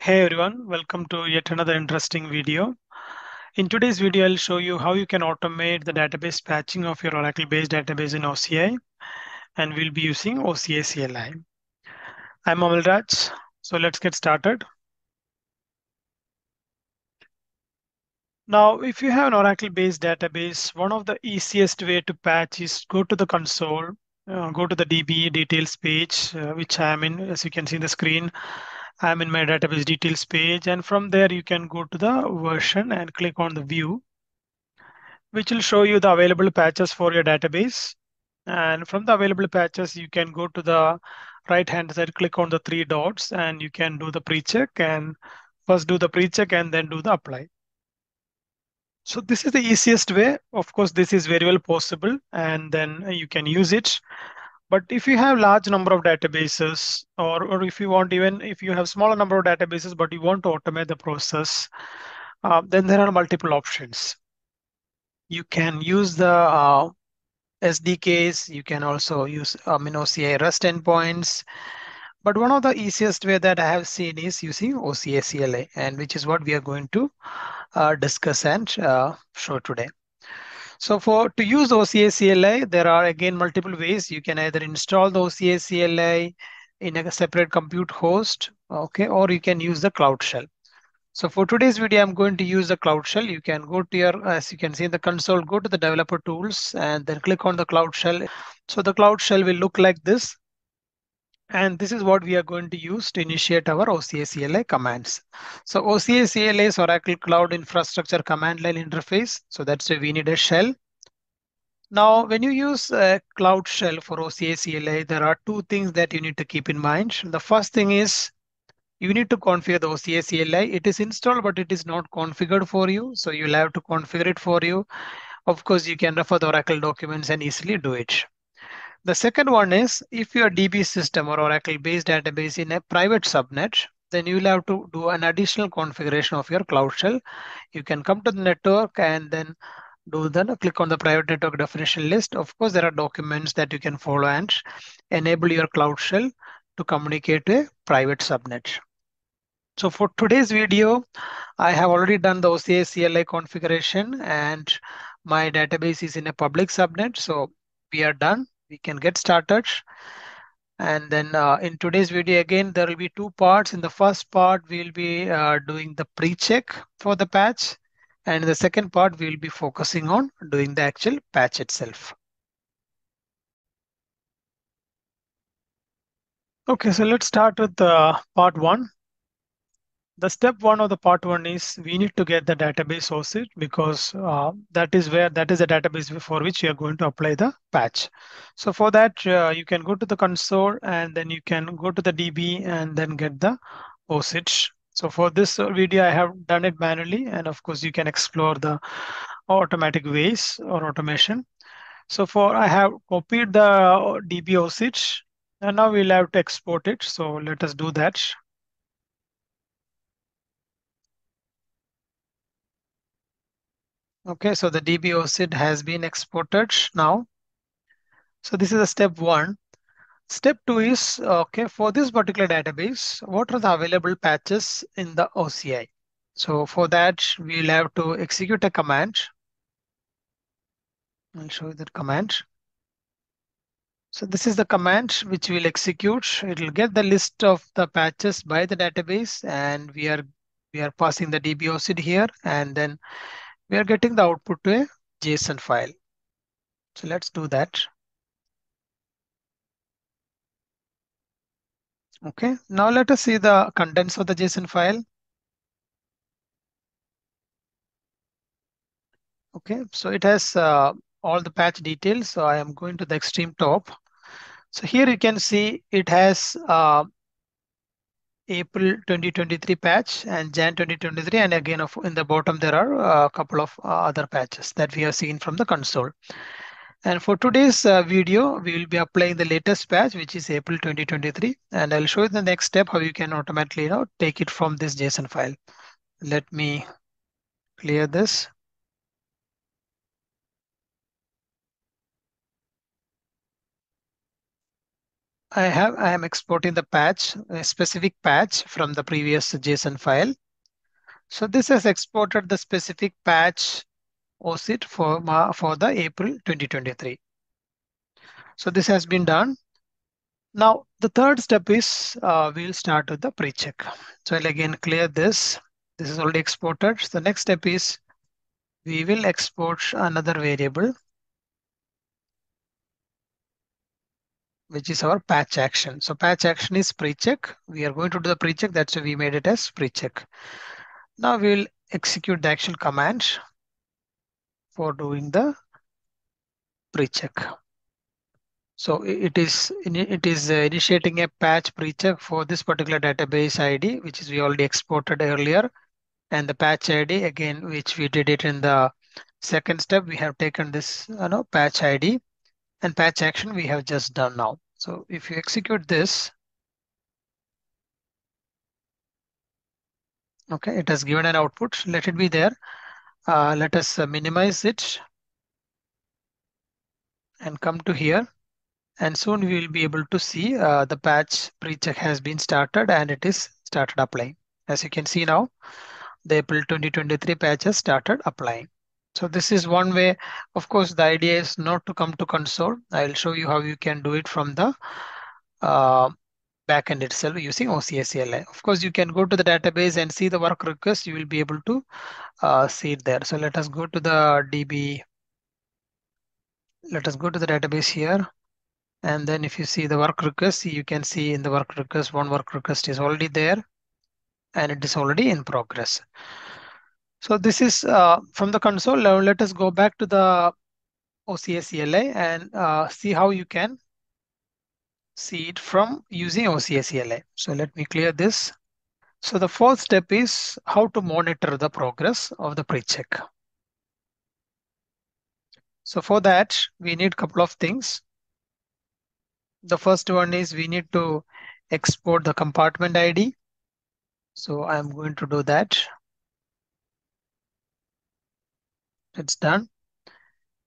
Hey everyone, welcome to yet another interesting video. In today's video, I'll show you how you can automate the database patching of your Oracle Base database in OCI, and we'll be using OCI CLI. I'm Amal Raj, so let's get started. Now, if you have an Oracle Base database, one of the easiest way to patch is go to the console, uh, go to the DB details page, uh, which I'm in, as you can see in the screen. I'm in my database details page, and from there you can go to the version and click on the view, which will show you the available patches for your database. And from the available patches, you can go to the right hand side, click on the three dots, and you can do the pre-check and first do the pre-check and then do the apply. So this is the easiest way. Of course, this is very well possible and then you can use it. But if you have large number of databases or, or if you want even if you have smaller number of databases, but you want to automate the process, uh, then there are multiple options. You can use the uh, SDKs. You can also use um, OCI REST endpoints. But one of the easiest way that I have seen is using OCI CLI, and which is what we are going to uh, discuss and uh, show today. So for to use OCI CLI, there are again multiple ways. You can either install the OCI CLI in a separate compute host, okay, or you can use the Cloud Shell. So for today's video, I'm going to use the Cloud Shell. You can go to your, as you can see in the console, go to the developer tools and then click on the Cloud Shell. So the Cloud Shell will look like this. And this is what we are going to use to initiate our OCI CLI commands. So OCI CLI is Oracle Cloud Infrastructure Command Line Interface. So that's why we need a shell. Now, when you use a Cloud Shell for OCI CLI, there are two things that you need to keep in mind. The first thing is you need to configure the OCI CLI. It is installed, but it is not configured for you. So you'll have to configure it for you. Of course, you can refer the Oracle documents and easily do it. The second one is if your DB system or Oracle Base database in a private subnet, then you'll have to do an additional configuration of your Cloud Shell. You can come to the network and then do the click on the private network definition list. Of course, there are documents that you can follow and enable your Cloud Shell to communicate to a private subnet. So for today's video, I have already done the OCI CLI configuration and my database is in a public subnet. So we are done we can get started. And then uh, in today's video, again, there will be two parts. In the first part, we'll be uh, doing the pre-check for the patch. And the second part, we'll be focusing on doing the actual patch itself. Okay, so let's start with uh, part one the step one of the part one is we need to get the database source because uh, that is where that is the database for which you are going to apply the patch. So for that, uh, you can go to the console and then you can go to the DB and then get the OCID. So for this video, I have done it manually. And of course, you can explore the automatic ways or automation. So for I have copied the DB OCID and now we'll have to export it. So let us do that. Okay, so the DB OCID has been exported now. So this is a step one. Step two is, okay, for this particular database, what are the available patches in the OCI? So for that, we'll have to execute a command. I'll show you that command. So this is the command which we'll execute. It will get the list of the patches by the database and we are we are passing the DB OCID here and then we are getting the output to a JSON file. So let's do that. Okay, now let us see the contents of the JSON file. Okay, so it has uh, all the patch details. So I am going to the extreme top. So here you can see it has uh, April 2023 patch and Jan 2023. And again, in the bottom, there are a couple of uh, other patches that we have seen from the console. And for today's uh, video, we will be applying the latest patch, which is April 2023. And I'll show you the next step, how you can automatically you know, take it from this JSON file. Let me clear this. I have I am exporting the patch, a specific patch from the previous JSON file. So this has exported the specific patch OCID for, for the April 2023. So this has been done. Now the third step is uh, we'll start with the pre-check. So I'll again clear this. This is already exported. The next step is we will export another variable which is our patch action. So patch action is pre-check. We are going to do the pre-check. That's why we made it as pre-check. Now we will execute the actual command for doing the pre-check. So it is it is uh, initiating a patch pre-check for this particular database ID, which is we already exported earlier, and the patch ID again, which we did it in the second step. We have taken this you know patch ID and patch action we have just done now. So if you execute this, okay, it has given an output. Let it be there. Uh, let us uh, minimize it and come to here. And soon we will be able to see uh, the patch pre-check has been started and it is started applying. As you can see now, the April 2023 patch has started applying. So this is one way. Of course, the idea is not to come to console. I'll show you how you can do it from the uh, backend itself using OCI CLI. Of course, you can go to the database and see the work request. You will be able to uh, see it there. So let us go to the DB. Let us go to the database here. And then if you see the work request, you can see in the work request, one work request is already there and it is already in progress. So this is uh, from the console. Now let us go back to the OCI and uh, see how you can see it from using OCI. So let me clear this. So the fourth step is how to monitor the progress of the pre-check. So for that, we need a couple of things. The first one is we need to export the compartment ID. So I'm going to do that. It's done.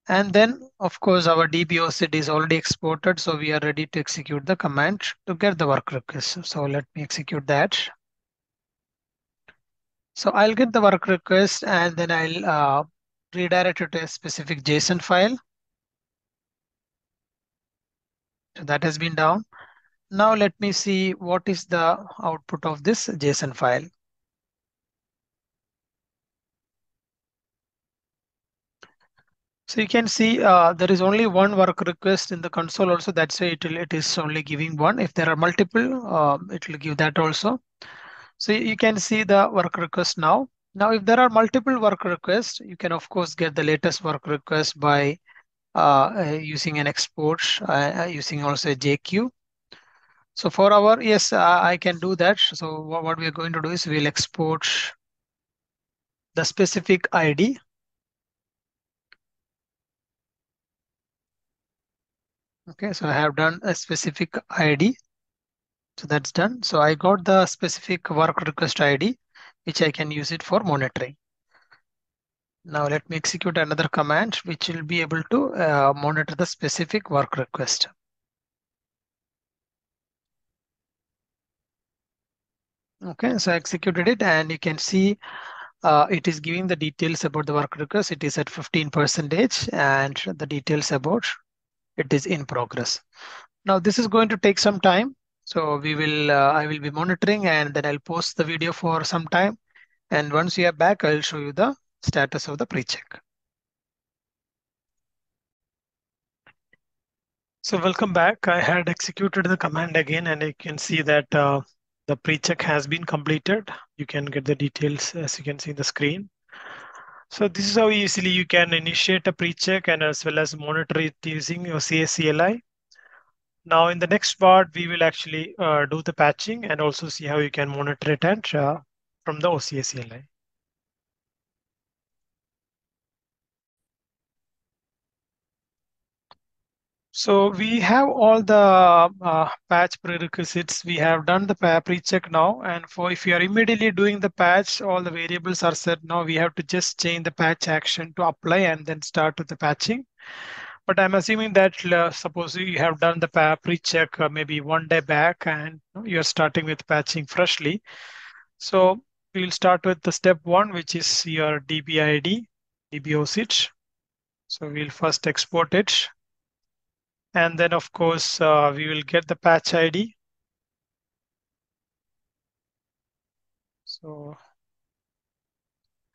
And then, of course, our DBOCID is already exported, so we are ready to execute the command to get the work request. So let me execute that. So I'll get the work request and then I'll uh, redirect it to a specific JSON file. So that has been done. Now let me see what is the output of this JSON file. So you can see uh, there is only one work request in the console also. That's why it, will, it is only giving one. If there are multiple, uh, it will give that also. So you can see the work request now. Now, if there are multiple work requests, you can of course get the latest work request by uh, uh using an export, uh, uh using also JQ. So for our, yes, I can do that. So what we are going to do is we'll export the specific ID Okay, so I have done a specific ID. So that's done. So I got the specific work request ID, which I can use it for monitoring. Now let me execute another command, which will be able to uh, monitor the specific work request. Okay, so I executed it and you can see uh, it is giving the details about the work request. It is at 15 percentage and the details about it is in progress. Now this is going to take some time. So we will, uh, I will be monitoring and then I'll post the video for some time. And once we are back, I'll show you the status of the pre-check. So welcome back. I had executed the command again and you can see that uh, the pre-check has been completed. You can get the details as you can see in the screen. So this is how easily you can initiate a pre-check and as well as monitor it using your CSCLI. Now in the next part, we will actually uh, do the patching and also see how you can monitor it and uh, from the OCI So we have all the uh, patch prerequisites. We have done the pre-check now. And for if you are immediately doing the patch, all the variables are set. Now we have to just change the patch action to apply and then start with the patching. but I'm assuming that uh, suppose you have done the pre-check uh, maybe one day back and you're starting with patching freshly. So we'll start with the step one, which is your DBID, DBOCID. So we'll first export it. And then of course, uh, we will get the patch ID. So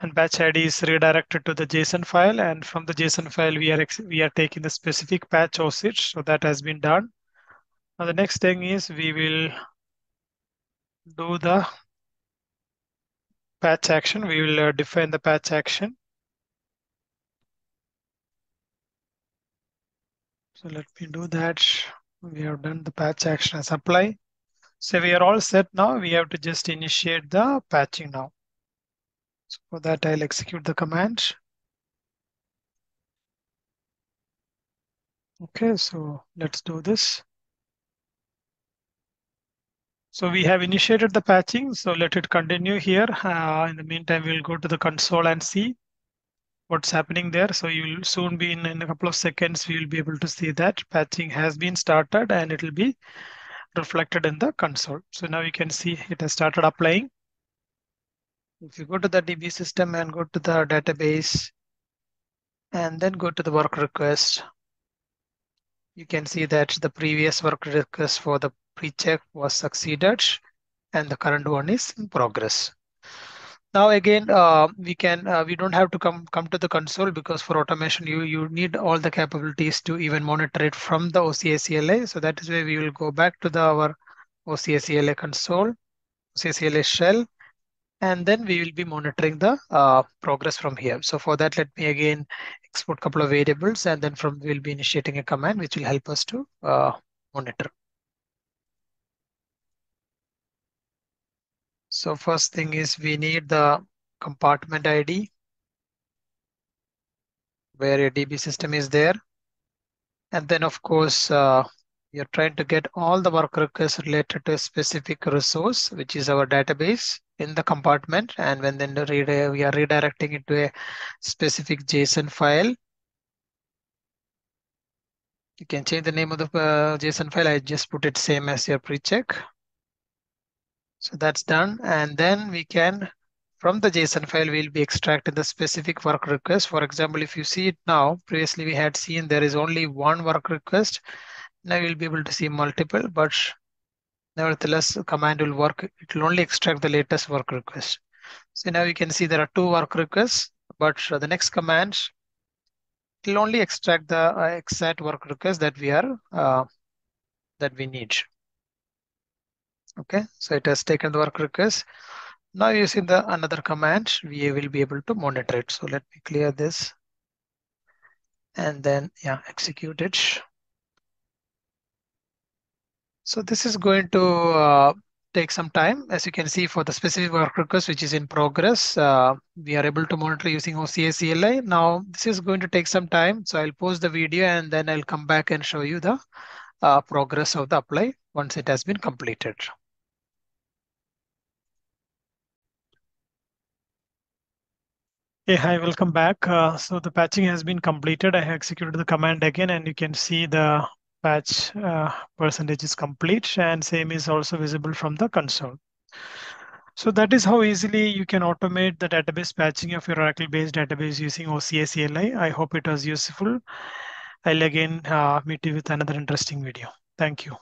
and batch ID is redirected to the JSON file. And from the JSON file, we are we are taking the specific patch OCID. So that has been done. Now the next thing is we will do the patch action. We will uh, define the patch action. So let me do that. We have done the patch action as apply. So we are all set now. We have to just initiate the patching now. So for that, I'll execute the command. Okay, so let's do this. So we have initiated the patching, so let it continue here. Uh, in the meantime, we'll go to the console and see what's happening there. So you'll soon be in, in a couple of seconds, we will be able to see that patching has been started and it will be reflected in the console. So now you can see it has started applying. If you go to the DB system and go to the database and then go to the work request, you can see that the previous work request for the pre-check was succeeded and the current one is in progress. Now again, uh, we can uh, we don't have to come come to the console because for automation you you need all the capabilities to even monitor it from the OCI CLI. So that is why we will go back to the our OCI CLI console, OCI CLI shell, and then we will be monitoring the uh, progress from here. So for that, let me again export a couple of variables and then from we'll be initiating a command which will help us to uh, monitor. So first thing is we need the compartment ID where a DB system is there. And then of course, uh, you're trying to get all the work requests related to a specific resource, which is our database in the compartment and when then the we are redirecting it to a specific JSON file. You can change the name of the uh, JSON file. I just put it same as your pre-check. So that's done. And then we can, from the JSON file, we'll be extracting the specific work request. For example, if you see it now, previously we had seen there is only one work request. Now we'll be able to see multiple, but Nevertheless, the command will work. It will only extract the latest work request. So now you can see there are two work requests, but the next command will only extract the uh, exact work request that we are uh, that we need. Okay, so it has taken the work request. Now using the another command, we will be able to monitor it. So let me clear this and then yeah, execute it. So this is going to uh, take some time. As you can see for the specific work request, which is in progress, uh, we are able to monitor using OCI CLI. Now this is going to take some time. So I'll pause the video and then I'll come back and show you the uh, progress of the apply once it has been completed. Hey, hi, welcome back. Uh, so the patching has been completed. I have executed the command again and you can see the patch uh, percentage is complete and same is also visible from the console. So that is how easily you can automate the database patching of your Oracle Base database using OCI CLI. I hope it was useful. I'll again uh, meet you with another interesting video. Thank you.